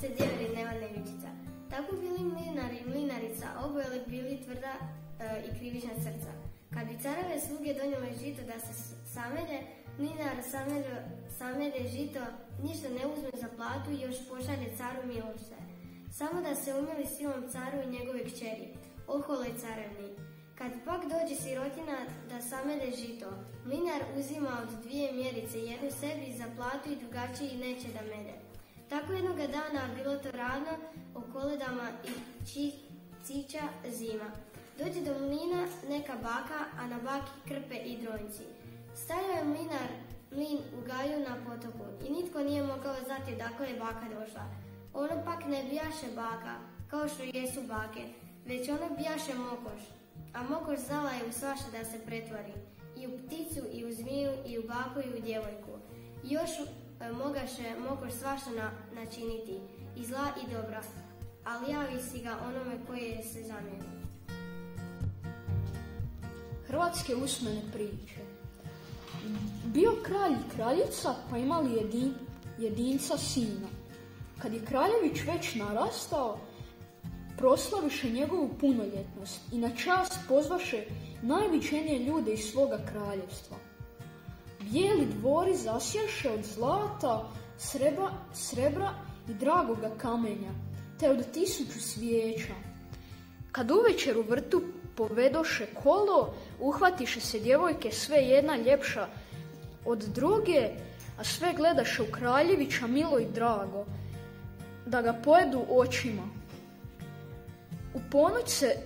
Ivice Djeveri Nevane Vičica. Tako bili mlinar i mlinarica, oboje bili tvrda e, i krivična srca. Kad bi careve sluge donijele žito da se samelje, mlinar samelje, žito, ništa ne uzme za platu i još pošalje caru Miloše. Samo da se umili silom caru i njegove kćeri, ohole carevni. Kad pak dođe sirotina da samede žito, mlinar uzima od dvije mjerice, jednu sebi za platu i drugačiji neće da mede. Tako jednoga dana bilo to rano, o koledama i či, cića zima. Dođe do mlina neka baka, a na baki krpe i dronjci. Stajao je mlinar mlin u gaju na potoku i nitko nije mogao znati dakle je baka došla. Ono pak ne bijaše baka, kao što jesu bake, već ono bijaše mokoš. A mokoš znala je u da se pretvori, i u pticu, i u zmiju, i u baku, i u djevojku. I još mogaše mokoš svašta načiniti, i zla i dobra, ali javi si ga onome koje se zamijeni. Hrvatske usmene priče Bio kralj i kraljica, pa imali jedin, jedinca sina. Kad je kraljević već narastao, proslaviše njegovu punoljetnost i na čast pozvaše najvičenije ljude iz svoga kraljevstva. Bijeli dvori zasješe od zlata, srebra, srebra i dragoga kamenja, te od tisuću svijeća. Kad uvečer u vrtu povedoše kolo, uhvatiše se djevojke sve jedna ljepša od druge, a sve gledaše u kraljevića milo i drago, da ga pojedu očima. U ponoć se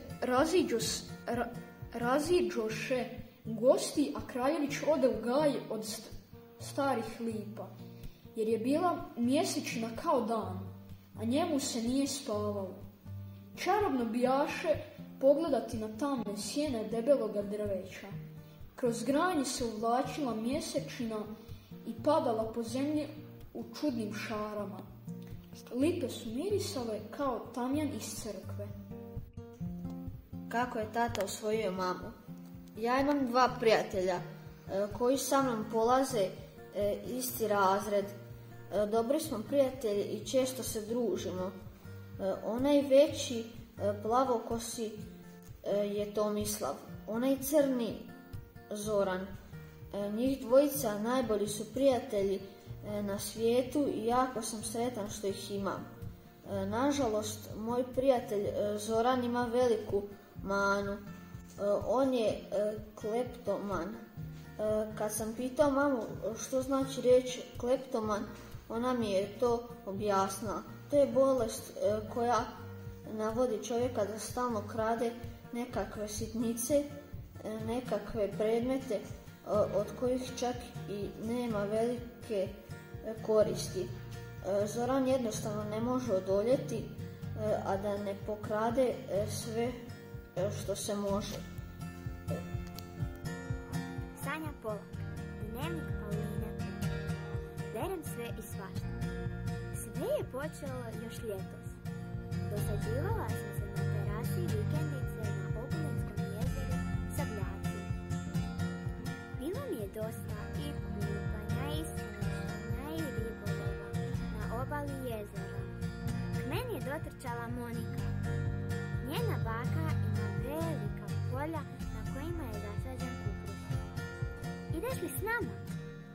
raziđoše gosti, a kraljević ode u gaj od starih lipa, jer je bila mjesečina kao dan, a njemu se nije spavalo. Čarobno bijaše pogledati na tamne sjene debeloga drveća. Kroz granje se uvlačila mjesečina i padala po zemlji u čudnim šarama. Lipe su mirisale kao tamjan iz crkve kako je tata osvojio mamu. Ja imam dva prijatelja e, koji sa mnom polaze e, isti razred. E, dobri smo prijatelji i često se družimo. Onaj veći plavokosi je Tomislav. Onaj crni Zoran. Njih dvojica najbolji su prijatelji na svijetu i jako sam sretan što ih imam. Nažalost, moj prijatelj Zoran ima veliku manu. E, on je e, kleptoman. E, kad sam pitao mamu što znači riječ kleptoman, ona mi je to objasnila. To je bolest koja navodi čovjeka da stalno krade nekakve sitnice, nekakve predmete od kojih čak i nema velike koristi. Zoran jednostavno ne može odoljeti, a da ne pokrade sve što se može. Sanja Polak, dnevnik Pauline. Berem sve i svašta. Sve je počelo još ljetos. Dosađivala sam se na terasi vikendice na Ogulinskom jezeru Sabljaci. Bilo mi je dosta i kupanja i snašanja i ribolova na obali jezera. K meni je dotrčala Monika. Njena baka polja na kojima je zasađen kupus. Ideš li s nama?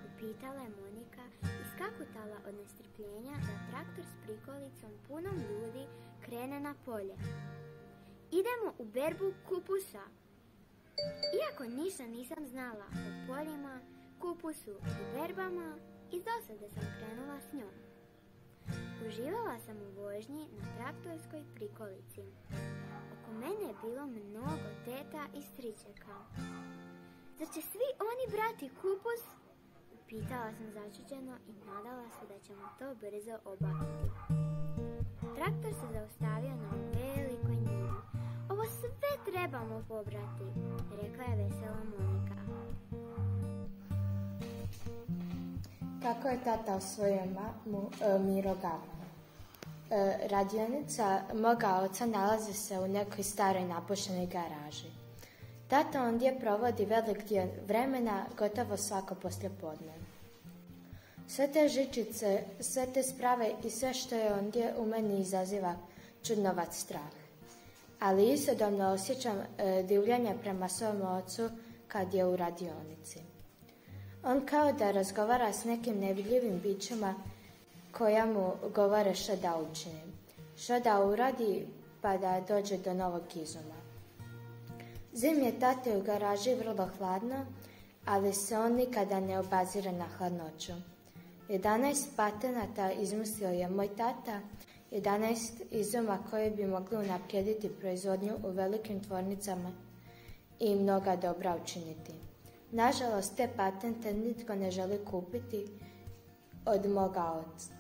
Upitala je Monika i skakutala od nestrpljenja da traktor s prikolicom punom ljudi krene na polje. Idemo u berbu kupusa. Iako ništa nisam znala o poljima, kupusu i berbama, iz dosade sam krenula s njom. Uživala sam u vožnji na traktorskoj prikolici. Oko mene je bilo mnogo teta i stričeka. Zar će svi oni brati kupus? Pitala sam začuđeno i nadala se da ćemo to brzo obaviti. Traktor se zaustavio na velikoj njivi. Ovo sve trebamo pobrati, rekla je vesela Monika. Kako je tata osvojio mamu e, Miro E, radionica moga oca nalazi se u nekoj staroj napuštenoj garaži. Tata ondje provodi velik dio vremena, gotovo svako poslijepodne. Sve te žičice, sve te sprave i sve što je ondje u meni izaziva čudnovat strah. Ali istodobno osjećam e, divljanje prema svom ocu kad je u radionici. On kao da razgovara s nekim nevidljivim bićima koja mu govore što da učini, što da uradi pa da dođe do novog izuma. Zim je tate u garaži vrlo hladno, ali se on nikada ne obazira na hladnoću. 11 patenata izmislio je moj tata, 11 izuma koje bi mogli unaprijediti proizvodnju u velikim tvornicama i mnoga dobra učiniti. Nažalost, te patente nitko ne želi kupiti od moga oca.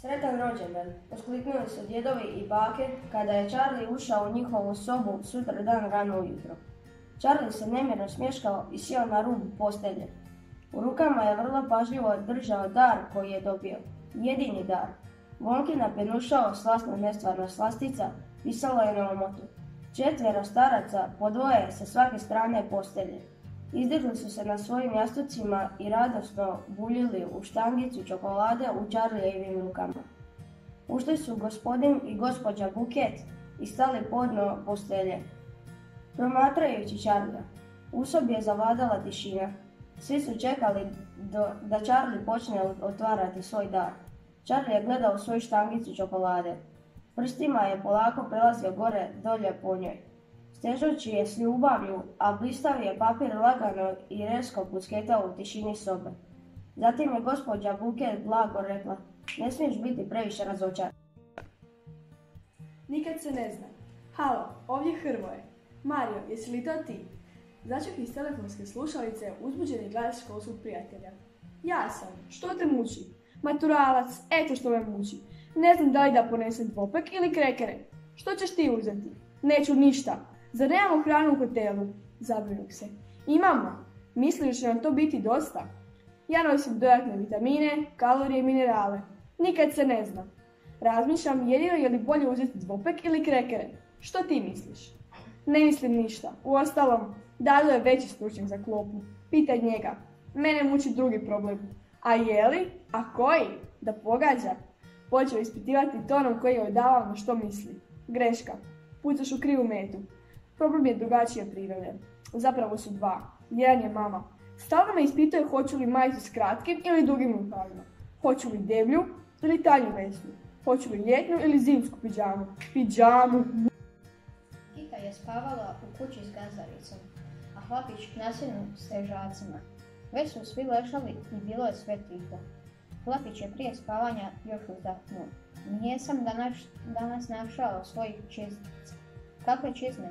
Sretan rođendan, uskliknuli su djedovi i bake kada je Charlie ušao u njihovu sobu sutra dan rano ujutro. Charlie se nemirno smješkao i sjeo na rub postelje. U rukama je vrlo pažljivo držao dar koji je dobio. Jedini dar. Vonkina penušao slasna nestvarna slastica pisalo je na omotu. Četvero staraca po dvoje sa svake strane postelje. Izdigli su se na svojim jastucima i radosno buljili u štangicu čokolade u Charlijevim rukama. Ušli su gospodin i gospođa Buket i stali podno postelje. Promatrajući Charlija, u sobi je zavladala tišina. Svi su čekali da Charlie počne otvarati svoj dar. Charlie je gledao svoju štangicu čokolade. Prstima je polako prelazio gore dolje po njoj. Stežući je s ljubavlju, a blistav je papir lagano i resko pusketao u tišini sobe. Zatim je gospođa Buket blago rekla, ne smiješ biti previše razočar. Nikad se ne zna. Halo, ovdje Hrvoje. Mario, jesi li to ti? Začak iz telefonske slušalice uzbuđeni glas školskog prijatelja. Ja sam, što te muči? Maturalac, eto što me muči. Ne znam da li da ponesem dvopek ili krekere. Što ćeš ti uzeti? Neću ništa. Zar nemamo hranu u hotelu? Zabrinuk se. Imamo. Misliš će nam to biti dosta? Ja nosim dodatne vitamine, kalorije i minerale. Nikad se ne zna. Razmišljam jedino je li bolje uzeti dvopek ili krekere. Što ti misliš? Ne mislim ništa. Uostalom, Dado je veći stručnjak za klopu. Pitaj njega. Mene muči drugi problem. A je li? A koji? Da pogađa? Počeo ispitivati tonom koji je odavao što misli. Greška. Pucaš u krivu metu. Problem je drugačije prirode. Zapravo su dva. Jedan je mama. Stalno me ispituje hoću li majicu s kratkim ili dugim rukavima. Hoću li deblju ili tanju vesnu. Hoću li ljetnu ili zimsku pidžamu. Pidžamu. Kika je spavala u kući s gazaricom, a hlapić nasilno s težacima. Već su svi ležali i bilo je sve tiho. Hlapić je prije spavanja još uzdahnuo. Nijesam danas, danas našao svojih čizmica. Kakve čizme?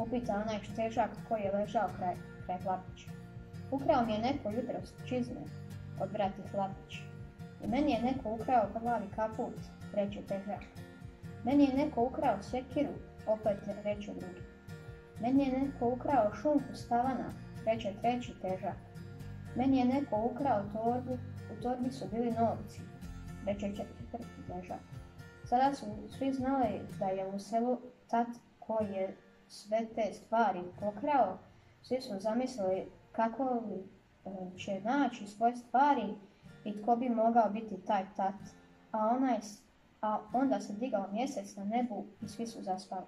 Upita onaj štežak koji je ležao kraj, kraj Hlapića. Ukrao mi je neko jutros čizme, odvrati Hlapić. I meni je neko ukrao glavi kaput, reče težak. Meni je neko ukrao sekiru, opet reče drugi. Meni je neko ukrao šunku stavana, reče treći težak. Meni je neko ukrao torbu, u torbi su bili novci, reče četvrti težak. Sada su svi znali da je u selu tat koji je sve te stvari pokrao, svi su zamislili kako e, će naći svoje stvari i tko bi mogao biti taj tat. A, onaj, a onda se digao mjesec na nebu i svi su zaspali.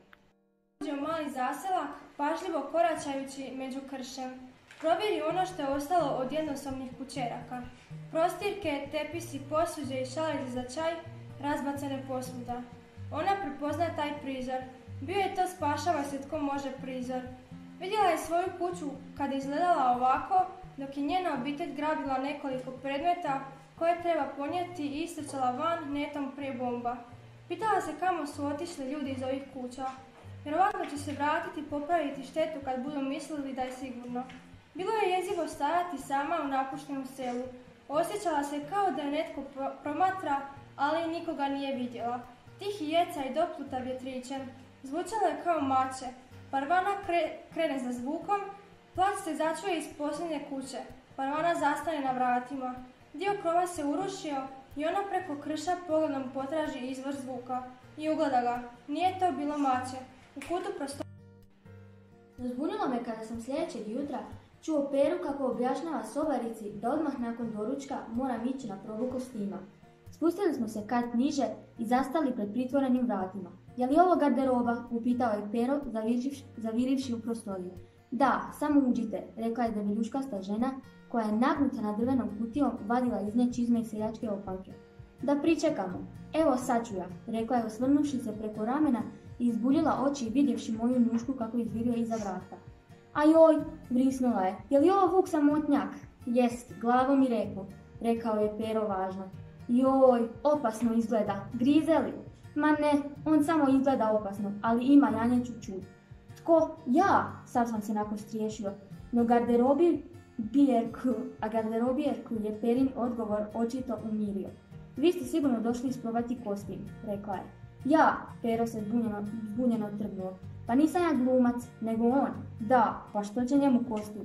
Uđe mali zaselak, pažljivo koračajući među kršem. Provjeri ono što je ostalo od jednosobnih kućeraka. Prostirke, tepisi, posuđe i šaleti za čaj razbacane posvuda. Ona prepozna taj prizor. Bio je to spašava se tko može prizor. Vidjela je svoju kuću kad je izgledala ovako, dok je njena obitelj grabila nekoliko predmeta koje treba ponijeti i istrčala van netom prije bomba. Pitala se kamo su otišli ljudi iz ovih kuća. Vjerovatno će se vratiti i popraviti štetu kad budu mislili da je sigurno. Bilo je jezivo stajati sama u napuštenom selu. Osjećala se kao da je netko promatra, ali nikoga nije vidjela. Tihi jeca i dopluta vjetrićem. Zvučala je kao mače. Parvana krene za zvukom, plać se začuje iz posljednje kuće. Parvana zastane na vratima. Dio krova se urušio i ona preko krša pogledom potraži izvor zvuka. I ugleda ga. Nije to bilo mače. U kutu prostora... Zbunilo me kada sam sljedećeg jutra čuo Peru kako objašnjava sobarici da odmah nakon doručka moram ići na probu kostima. Spustili smo se kat niže i zastali pred pritvorenim vratima. Je li ovo garderoba? upitao je Pero zavirivši, u prostoriju. Da, samo uđite, rekla je debeljuškasta žena koja je nagnuta na drvenom kutijom vadila iz nje čizme i seljačke opalke. Da pričekamo. Evo sad ću ja, rekla je osvrnuvši se preko ramena i izbuljila oči vidjevši moju njušku kako izvirio iza vrata. A joj, vrisnula je, je li ovo Vuk samotnjak? Jest, glavom i repu, rekao je Pero važno. Joj, opasno izgleda, grize li? Ma ne, on samo izgleda opasno, ali ima janjeću čud. Tko? Ja, sad sam se nakon striješio. No garderobi bijerku, a garderobijerku je Perin odgovor očito umirio. Vi ste sigurno došli isprobati kostim, rekla je. Ja, Pero se zbunjeno, zbunjeno trgnuo. Pa nisam ja glumac, nego on. Da, pa što će njemu kostim?